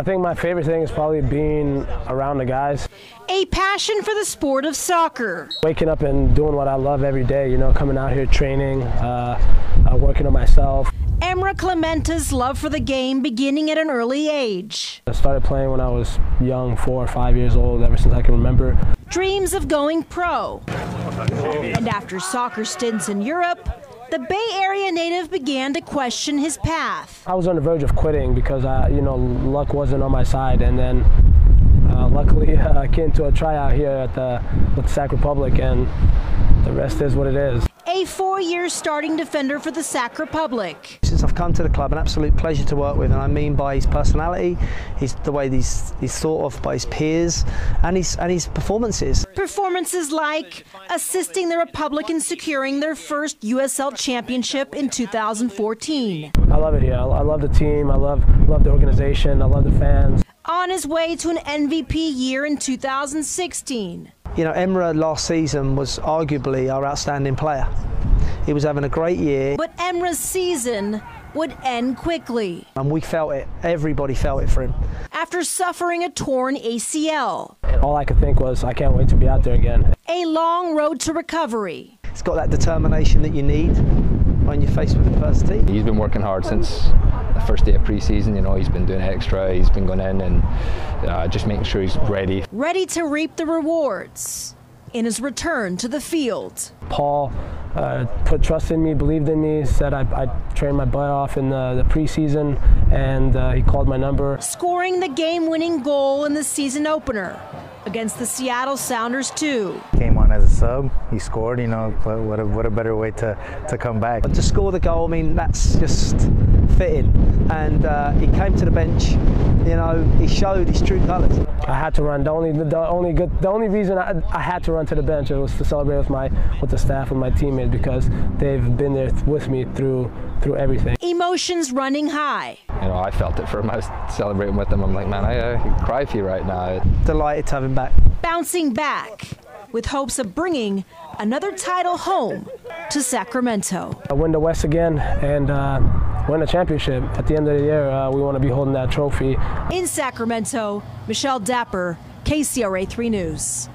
I think my favorite thing is probably being around the guys. A passion for the sport of soccer. Waking up and doing what I love every day, you know, coming out here training, uh, uh, working on myself. Emrah Klimenta's love for the game beginning at an early age. I started playing when I was young, four or five years old, ever since I can remember. Dreams of going pro. And after soccer stints in Europe, the Bay Area native began to question his path. I was on the verge of quitting because you know, luck wasn't on my side, and then uh, luckily uh, I came to a tryout here at the with the Sac Republic, and the rest is what it is. A four-year starting defender for the Sac Republic. Since I've come to the club, an absolute pleasure to work with, and I mean by his personality, his the way he's, he's thought of by his peers, and his and his performances. Performances like assisting the Republic in securing their first USL championship in 2014. I love it here. I, I love the team. I love love the organization. I love the fans. On his way to an MVP year in 2016. You know, Emrah last season was arguably our outstanding player. He was having a great year. But Emrah's season would end quickly. And we felt it. Everybody felt it for him. After suffering a torn ACL. All I could think was, I can't wait to be out there again. A long road to recovery. He's got that determination that you need when you're faced with adversity. He's been working hard since the first day of pre-season. You know, he's been doing extra. He's been going in and uh, just making sure he's ready. Ready to reap the rewards in his return to the field. Paul uh, put trust in me, believed in me, said I, I trained my butt off in the, the preseason, and uh, he called my number. Scoring the game-winning goal in the season opener against the Seattle Sounders too. Came on as a sub, he scored. You know, what a, what a better way to to come back. But to score the goal, I mean, that's just fitting. And uh, he came to the bench. You know, he showed his true colours. I had to run. The only the only good the only reason I, I had to run to the bench was to celebrate with my with the staff and my teammates because they've been there with me through through everything. Emotions running high. You know, I felt it for him. I was celebrating with them. I'm like, man, I, I could cry for you right now. Delighted to have him back. Bouncing back with hopes of bringing another title home to Sacramento. I win the West again and uh, win a championship. At the end of the year, uh, we want to be holding that trophy. In Sacramento, Michelle Dapper, KCRA 3 News.